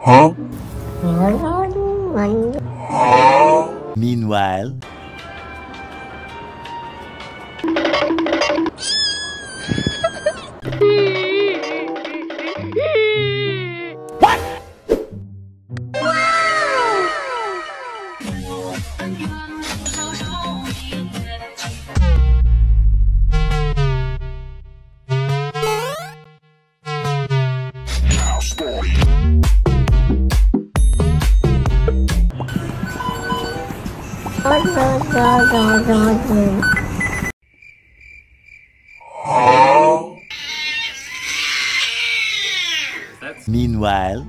Huh? Meanwhile, meanwhile,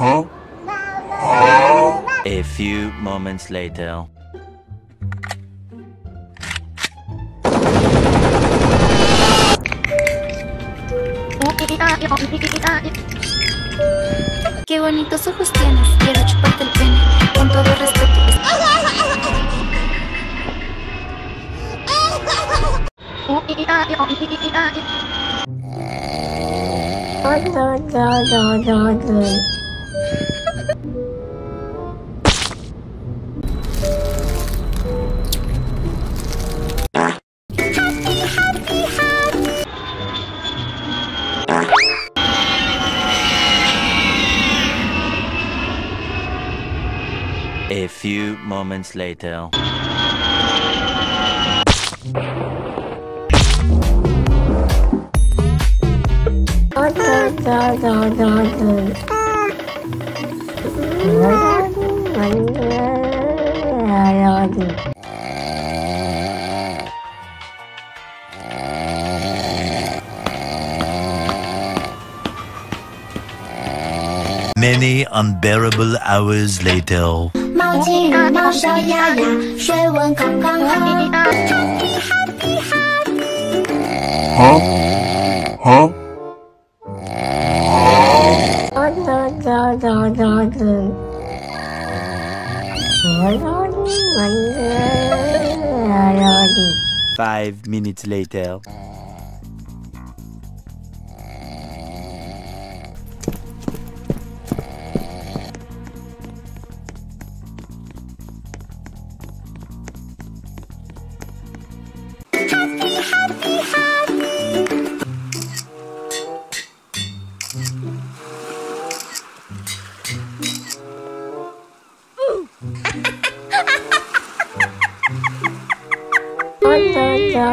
Huh? a few moments later. Qué bonitos ojos tienes. Quiero chuparte el pene. Con todo respeto. A few moments later. Many unbearable hours later. 小鸡，绿毛小鸭鸭，水温刚刚好。Happy Happy Happy。的家，的你们的家家子。Five minutes later.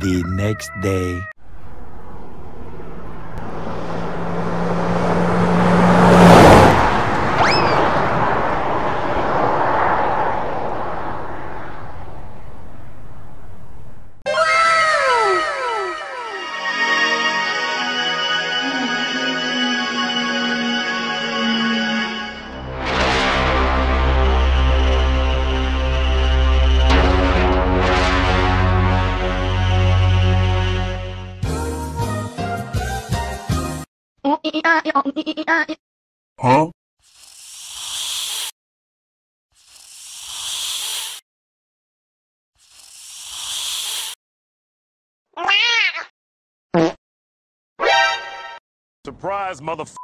The next day. Huh? Surprise, motherfucker.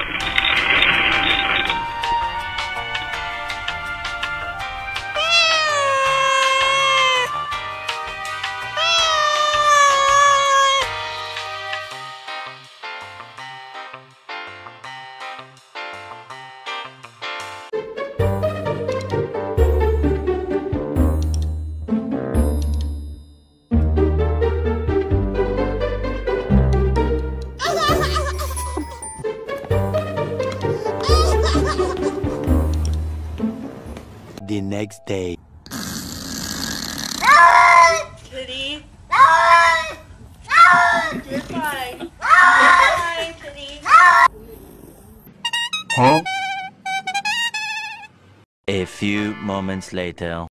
The next day. Kitty. You're fine. You're fine, Kitty. Huh? A few moments later.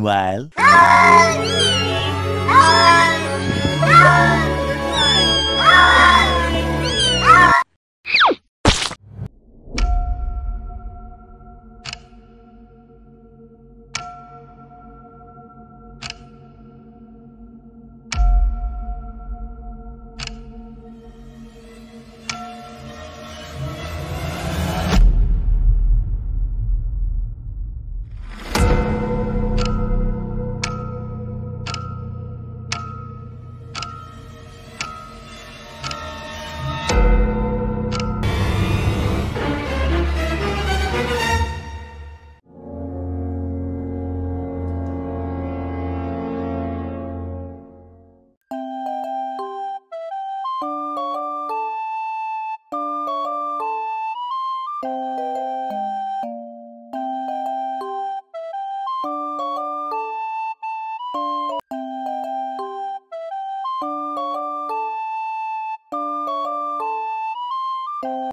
Meanwhile. Ah,